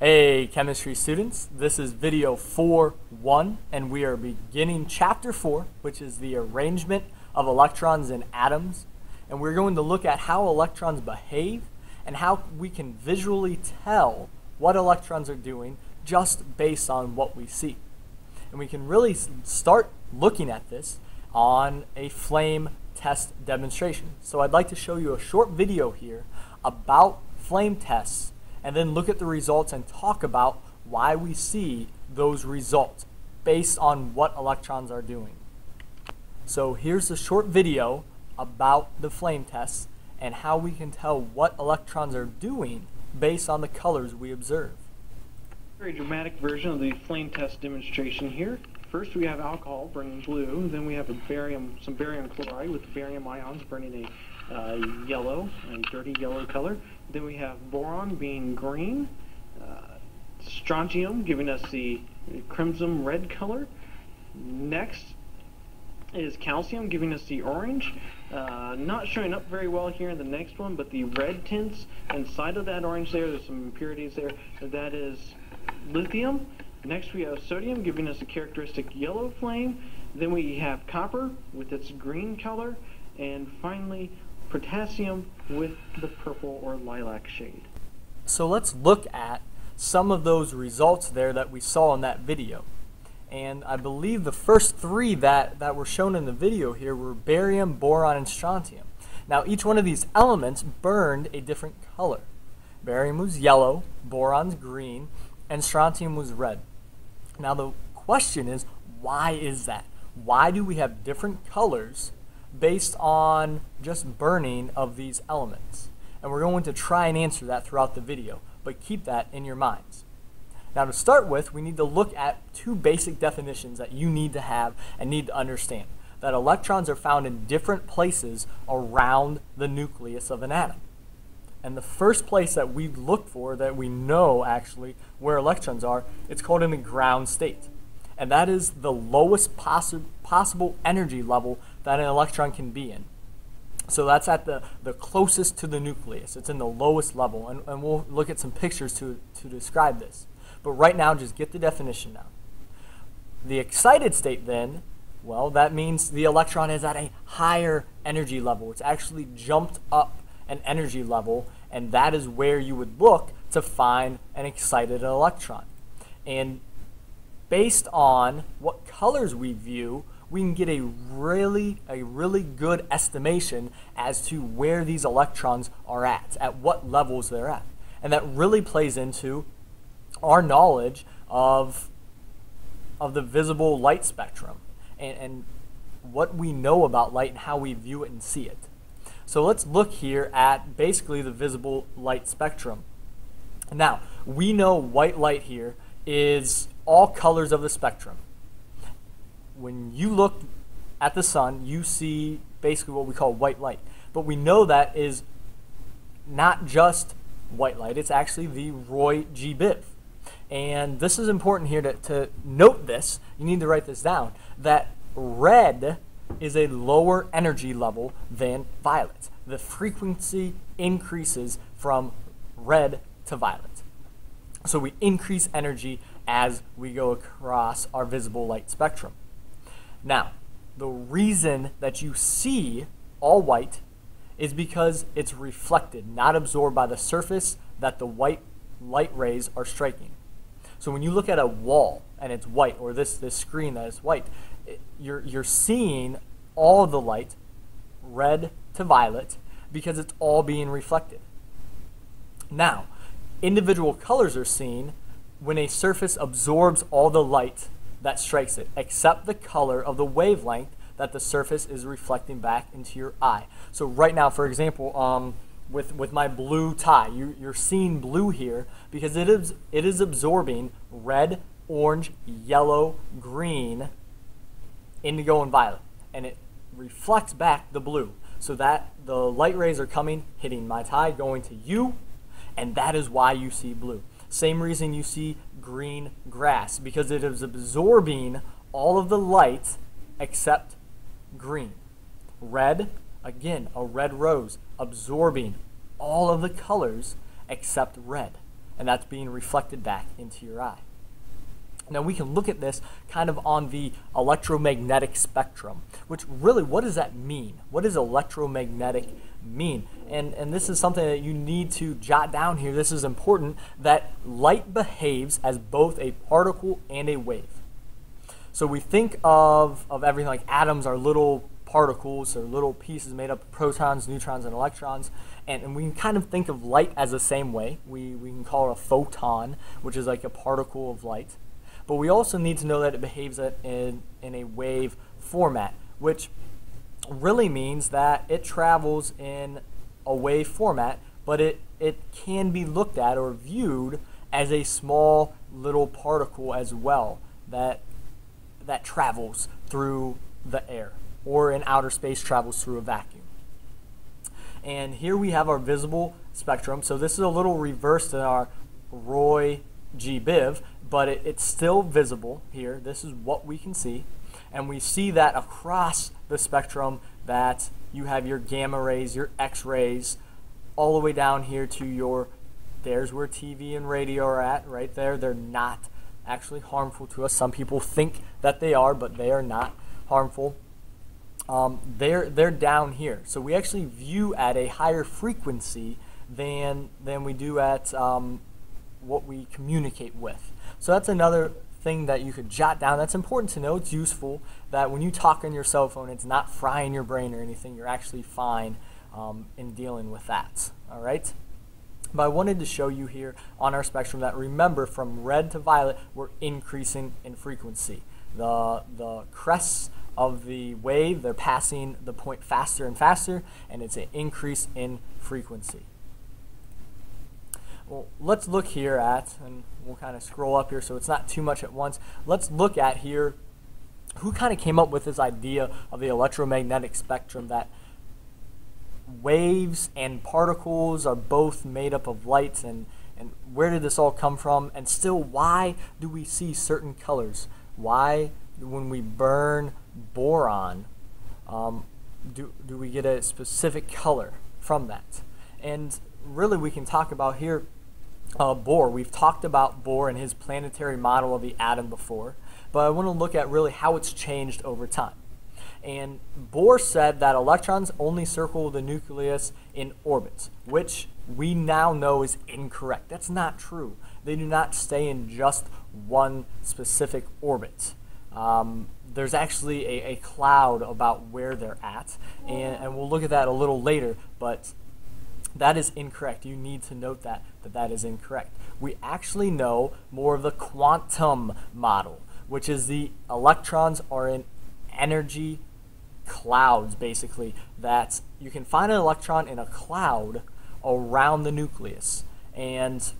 Hey, chemistry students, this is video 4-1 and we are beginning chapter 4, which is the arrangement of electrons in atoms. And we're going to look at how electrons behave and how we can visually tell what electrons are doing just based on what we see. And we can really start looking at this on a flame test demonstration. So I'd like to show you a short video here about flame tests and then look at the results and talk about why we see those results based on what electrons are doing. So here's a short video about the flame tests and how we can tell what electrons are doing based on the colors we observe. Very dramatic version of the flame test demonstration here. First we have alcohol burning blue, then we have a barium, some barium chloride with barium ions burning a uh, yellow, a dirty yellow color. Then we have boron being green, uh, strontium giving us the crimson red color. Next is calcium giving us the orange. Uh, not showing up very well here in the next one, but the red tints inside of that orange there, there's some impurities there. That is lithium. Next we have sodium giving us a characteristic yellow flame. Then we have copper with its green color. And finally potassium with the purple or lilac shade. So let's look at some of those results there that we saw in that video. And I believe the first three that, that were shown in the video here were barium, boron, and strontium. Now each one of these elements burned a different color. Barium was yellow, boron's green, and strontium was red. Now the question is, why is that? Why do we have different colors based on just burning of these elements? And we're going to try and answer that throughout the video, but keep that in your minds. Now to start with, we need to look at two basic definitions that you need to have and need to understand. That electrons are found in different places around the nucleus of an atom. And the first place that we look for, that we know actually where electrons are, it's called in the ground state. And that is the lowest possi possible energy level that an electron can be in. So that's at the, the closest to the nucleus. It's in the lowest level. And, and we'll look at some pictures to, to describe this. But right now, just get the definition now. The excited state then, well, that means the electron is at a higher energy level. It's actually jumped up an energy level, and that is where you would look to find an excited electron. And based on what colors we view, we can get a really a really good estimation as to where these electrons are at, at what levels they're at. And that really plays into our knowledge of of the visible light spectrum and, and what we know about light and how we view it and see it. So let's look here at basically the visible light spectrum. Now, we know white light here is all colors of the spectrum. When you look at the sun, you see basically what we call white light. But we know that is not just white light, it's actually the Roy G. Biv. And this is important here to, to note this. You need to write this down that red is a lower energy level than violet. The frequency increases from red to violet. So we increase energy as we go across our visible light spectrum. Now, the reason that you see all white is because it's reflected, not absorbed by the surface that the white light rays are striking. So when you look at a wall and it's white, or this, this screen that is white, it, you're, you're seeing all the light, red to violet, because it's all being reflected. Now, individual colors are seen when a surface absorbs all the light that strikes it, except the color of the wavelength that the surface is reflecting back into your eye. So right now, for example, um, with, with my blue tie. You, you're seeing blue here because it is, it is absorbing red, orange, yellow, green, indigo, and violet. And it reflects back the blue. So that the light rays are coming, hitting my tie, going to you, and that is why you see blue. Same reason you see green grass, because it is absorbing all of the light except green. Red, Again, a red rose absorbing all of the colors except red. and that's being reflected back into your eye. Now we can look at this kind of on the electromagnetic spectrum, which really, what does that mean? What does electromagnetic mean? And, and this is something that you need to jot down here. This is important that light behaves as both a particle and a wave. So we think of, of everything like atoms are little particles or little pieces made up of protons, neutrons, and electrons. And, and we can kind of think of light as the same way. We, we can call it a photon, which is like a particle of light. But we also need to know that it behaves in, in a wave format, which really means that it travels in a wave format, but it, it can be looked at or viewed as a small little particle as well that, that travels through the air or in outer space travels through a vacuum. And here we have our visible spectrum. So this is a little reversed in our Roy G. Biv, but it, it's still visible here. This is what we can see. And we see that across the spectrum that you have your gamma rays, your X rays, all the way down here to your, there's where TV and radio are at, right there. They're not actually harmful to us. Some people think that they are, but they are not harmful. Um, they're, they're down here. So we actually view at a higher frequency than, than we do at um, what we communicate with. So that's another thing that you could jot down. That's important to know. It's useful that when you talk on your cell phone, it's not frying your brain or anything. You're actually fine um, in dealing with that. All right? But I wanted to show you here on our spectrum that remember from red to violet, we're increasing in frequency. The, the crests of the wave, they're passing the point faster and faster, and it's an increase in frequency. Well, let's look here at, and we'll kind of scroll up here so it's not too much at once. Let's look at here who kind of came up with this idea of the electromagnetic spectrum that waves and particles are both made up of lights and, and where did this all come from? And still why do we see certain colors? Why when we burn boron um, do, do we get a specific color from that? And really we can talk about here uh, Bohr. We've talked about Bohr and his planetary model of the atom before, but I want to look at really how it's changed over time. And Bohr said that electrons only circle the nucleus in orbits, which we now know is incorrect. That's not true. They do not stay in just one specific orbit. Um, there's actually a, a, cloud about where they're at, and, and we'll look at that a little later, but that is incorrect. You need to note that, that that is incorrect. We actually know more of the quantum model, which is the electrons are in energy clouds, basically, that you can find an electron in a cloud around the nucleus. And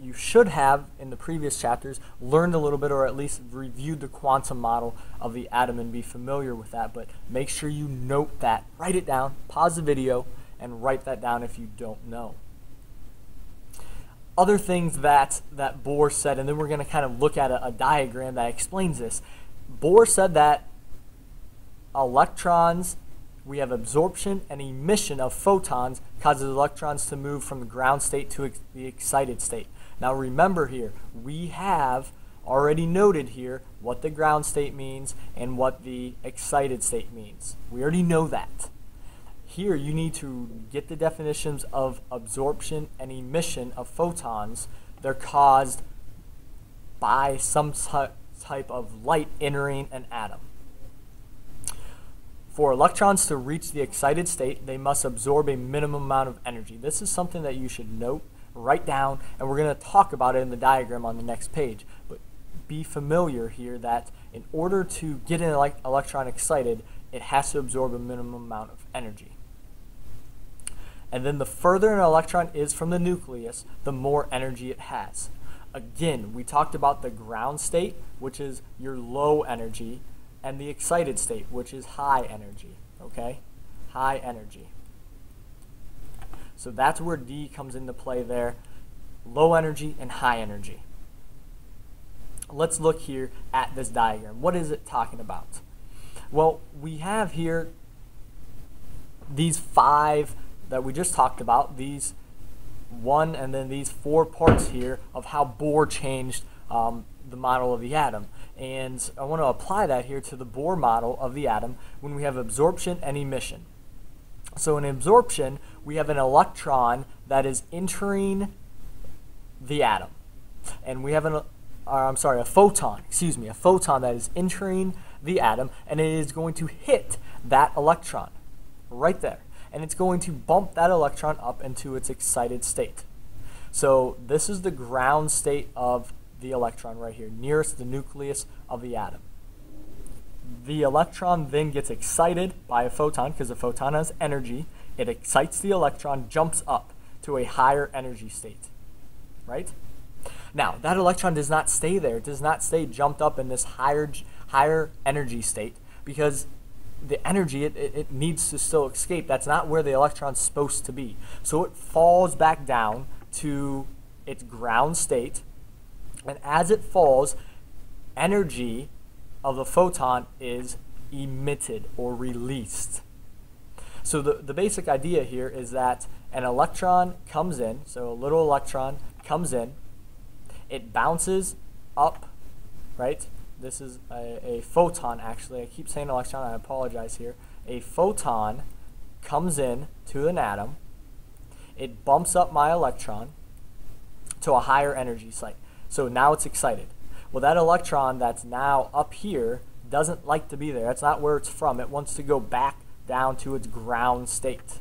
you should have, in the previous chapters, learned a little bit or at least reviewed the quantum model of the atom and be familiar with that. But make sure you note that. Write it down, pause the video, and write that down if you don't know. Other things that, that Bohr said, and then we're going to kind of look at a, a diagram that explains this. Bohr said that electrons, we have absorption and emission of photons causes electrons to move from the ground state to ex the excited state. Now remember here, we have already noted here what the ground state means and what the excited state means. We already know that. Here you need to get the definitions of absorption and emission of photons. They're caused by some type of light entering an atom. For electrons to reach the excited state, they must absorb a minimum amount of energy. This is something that you should note, write down, and we're going to talk about it in the diagram on the next page. But be familiar here that in order to get an electron excited, it has to absorb a minimum amount of energy. And then the further an electron is from the nucleus, the more energy it has. Again, we talked about the ground state, which is your low energy, and the excited state, which is high energy. Okay? High energy. So that's where D comes into play there. Low energy and high energy. Let's look here at this diagram. What is it talking about? Well, we have here these five that we just talked about, these one and then these four parts here of how Bohr changed um, the model of the atom. And I want to apply that here to the Bohr model of the atom when we have absorption and emission. So in absorption, we have an electron that is entering the atom. And we have an, uh, I'm sorry, a photon, excuse me, a photon that is entering the atom, and it is going to hit that electron right there. And it's going to bump that electron up into its excited state. So this is the ground state of the electron right here, nearest the nucleus of the atom. The electron then gets excited by a photon because a photon has energy. It excites the electron, jumps up to a higher energy state, right? Now, that electron does not stay there. It does not stay jumped up in this higher, higher energy state because the energy, it, it, it needs to still escape. That's not where the electron's supposed to be. So it falls back down to its ground state. And as it falls, energy of the photon is emitted or released. So the, the basic idea here is that an electron comes in, so a little electron comes in, it bounces up, right? This is a, a photon actually. I keep saying electron, I apologize here. A photon comes in to an atom, it bumps up my electron to a higher energy site. So now it's excited. Well, that electron that's now up here doesn't like to be there. That's not where it's from. It wants to go back down to its ground state.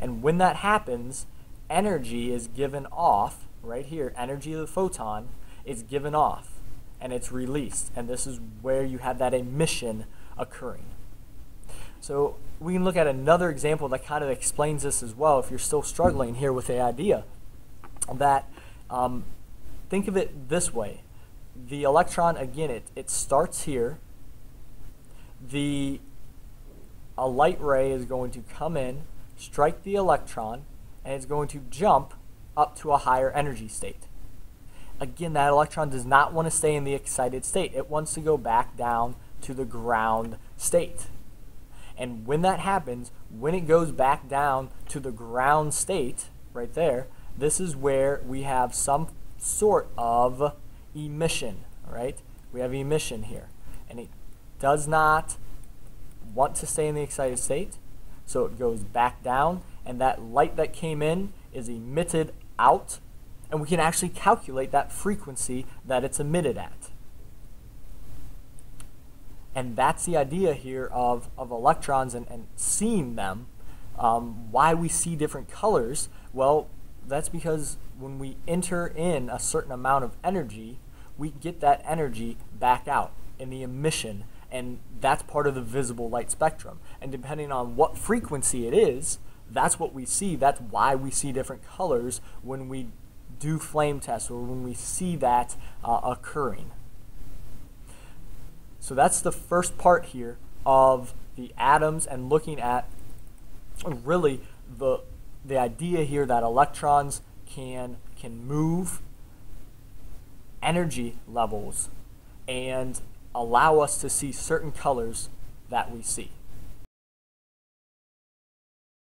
And when that happens, energy is given off, right here, energy of the photon is given off and it's released. And this is where you have that emission occurring. So we can look at another example that kind of explains this as well if you're still struggling here with the idea that um, think of it this way. The electron, again, it, it starts here. The a light ray is going to come in, strike the electron, and it's going to jump up to a higher energy state. Again, that electron does not want to stay in the excited state. It wants to go back down to the ground state. And when that happens, when it goes back down to the ground state, right there, this is where we have some sort of emission, right? We have emission here. And it does not want to stay in the excited state, so it goes back down, and that light that came in is emitted out, and we can actually calculate that frequency that it's emitted at. And that's the idea here of, of electrons and, and seeing them. Um, why we see different colors? Well, that's because when we enter in a certain amount of energy, we get that energy back out in the emission, and that's part of the visible light spectrum. And depending on what frequency it is, that's what we see. That's why we see different colors when we do flame tests or when we see that uh, occurring. So that's the first part here of the atoms and looking at really the the idea here that electrons can can move energy levels and allow us to see certain colors that we see.